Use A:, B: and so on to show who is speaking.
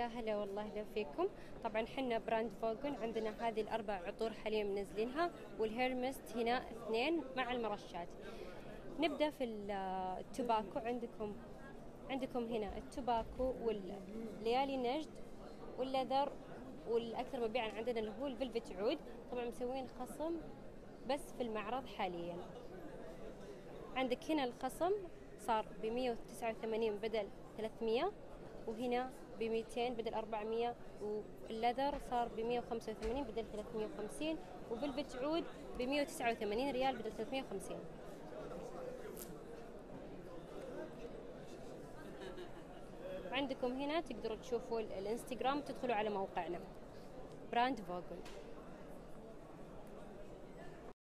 A: يا هلا والله لو فيكم. طبعا حنا brand Vogune عندنا هذه الأربع عطور حاليا منزلينها وال hair mist هنا اثنين مع المرشات. نبدأ في ال tobacco. عندكم عندكم هنا ال tobacco والليالي نجد وال leather والأكثر مبيعا عندنا اللي هو ال velvet عود. طبعا مسوين خصم بس في المعرض حاليا. عندك هنا الخصم صار ب 189 بدل 300 وهنا ب 200 بدل 400 واللذر صار ب 185 بدل 350 وفلفت عود ب 189 ريال بدل 350 عندكم هنا تقدروا تشوفوا الإنستغرام تدخلوا على موقعنا. براند فوجل